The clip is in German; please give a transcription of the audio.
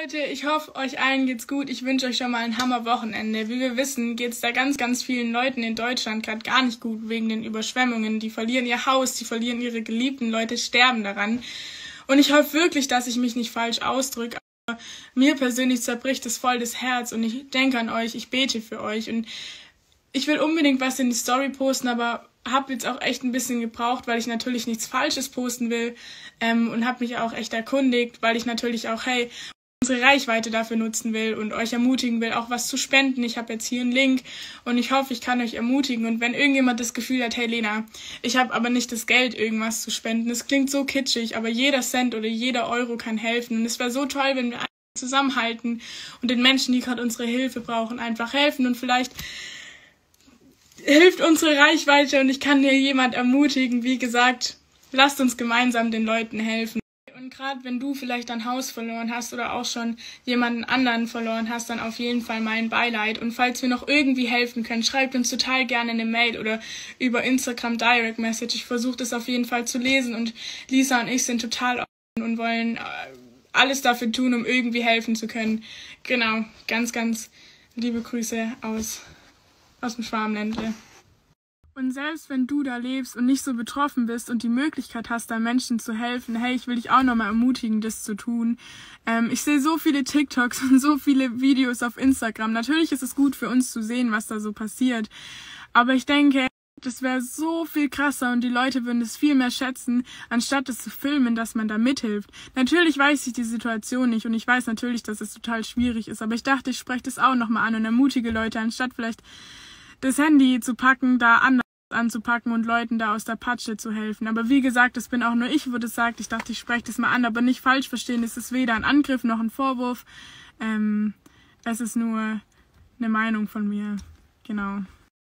Leute, ich hoffe, euch allen geht's gut. Ich wünsche euch schon mal ein Hammer-Wochenende. Wie wir wissen, geht's da ganz, ganz vielen Leuten in Deutschland gerade gar nicht gut wegen den Überschwemmungen. Die verlieren ihr Haus, die verlieren ihre Geliebten, Leute sterben daran. Und ich hoffe wirklich, dass ich mich nicht falsch ausdrücke. Aber mir persönlich zerbricht es voll das Herz und ich denke an euch, ich bete für euch und ich will unbedingt was in die Story posten, aber habe jetzt auch echt ein bisschen gebraucht, weil ich natürlich nichts Falsches posten will ähm, und habe mich auch echt erkundigt, weil ich natürlich auch, hey, unsere Reichweite dafür nutzen will und euch ermutigen will, auch was zu spenden. Ich habe jetzt hier einen Link und ich hoffe, ich kann euch ermutigen. Und wenn irgendjemand das Gefühl hat, hey Lena, ich habe aber nicht das Geld, irgendwas zu spenden, es klingt so kitschig, aber jeder Cent oder jeder Euro kann helfen. Und es wäre so toll, wenn wir zusammenhalten und den Menschen, die gerade unsere Hilfe brauchen, einfach helfen und vielleicht hilft unsere Reichweite und ich kann dir jemand ermutigen, wie gesagt, lasst uns gemeinsam den Leuten helfen. Gerade wenn du vielleicht dein Haus verloren hast oder auch schon jemanden anderen verloren hast, dann auf jeden Fall mein Beileid. Und falls wir noch irgendwie helfen können, schreibt uns total gerne eine Mail oder über Instagram Direct Message. Ich versuche das auf jeden Fall zu lesen und Lisa und ich sind total offen und wollen äh, alles dafür tun, um irgendwie helfen zu können. Genau, ganz, ganz liebe Grüße aus, aus dem Schwarmländle. Und selbst wenn du da lebst und nicht so betroffen bist und die Möglichkeit hast, da Menschen zu helfen, hey, ich will dich auch nochmal ermutigen, das zu tun. Ähm, ich sehe so viele TikToks und so viele Videos auf Instagram. Natürlich ist es gut für uns zu sehen, was da so passiert. Aber ich denke, das wäre so viel krasser und die Leute würden es viel mehr schätzen, anstatt es zu filmen, dass man da mithilft. Natürlich weiß ich die Situation nicht und ich weiß natürlich, dass es total schwierig ist, aber ich dachte, ich spreche das auch nochmal an und ermutige Leute, anstatt vielleicht das Handy zu packen, da anders anzupacken und Leuten da aus der Patsche zu helfen. Aber wie gesagt, das bin auch nur ich, wo das sagt. Ich dachte, ich spreche das mal an, aber nicht falsch verstehen. Es ist weder ein Angriff noch ein Vorwurf. Ähm, es ist nur eine Meinung von mir. Genau.